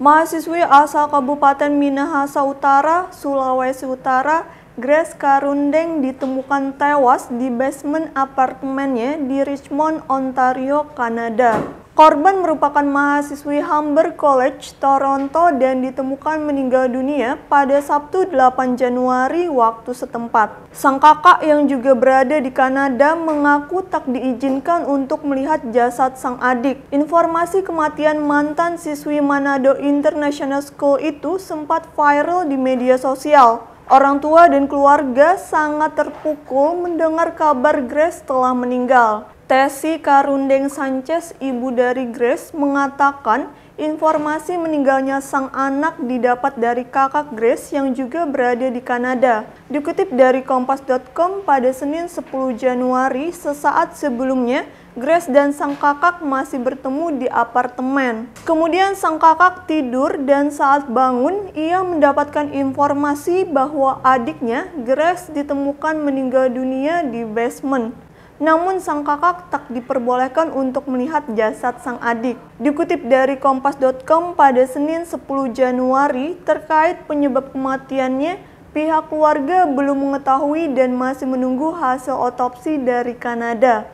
Mahasiswi asal Kabupaten Minahasa Utara, Sulawesi Utara, Grace Karundeng ditemukan tewas di basement apartemennya di Richmond, Ontario, Kanada. Korban merupakan mahasiswi Humber College, Toronto dan ditemukan meninggal dunia pada Sabtu 8 Januari waktu setempat. Sang kakak yang juga berada di Kanada mengaku tak diizinkan untuk melihat jasad sang adik. Informasi kematian mantan siswi Manado International School itu sempat viral di media sosial. Orang tua dan keluarga sangat terpukul mendengar kabar Grace telah meninggal. Tesi Karundeng Sanchez, ibu dari Grace, mengatakan informasi meninggalnya sang anak didapat dari kakak Grace yang juga berada di Kanada. Dikutip dari kompas.com pada Senin 10 Januari, sesaat sebelumnya, Grace dan sang kakak masih bertemu di apartemen. Kemudian sang kakak tidur dan saat bangun ia mendapatkan informasi bahwa adiknya Grace ditemukan meninggal dunia di basement. Namun sang kakak tak diperbolehkan untuk melihat jasad sang adik. Dikutip dari kompas.com pada Senin 10 Januari terkait penyebab kematiannya, pihak keluarga belum mengetahui dan masih menunggu hasil otopsi dari Kanada.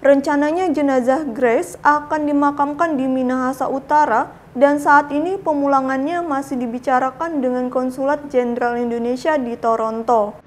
Rencananya jenazah Grace akan dimakamkan di Minahasa Utara dan saat ini pemulangannya masih dibicarakan dengan Konsulat Jenderal Indonesia di Toronto.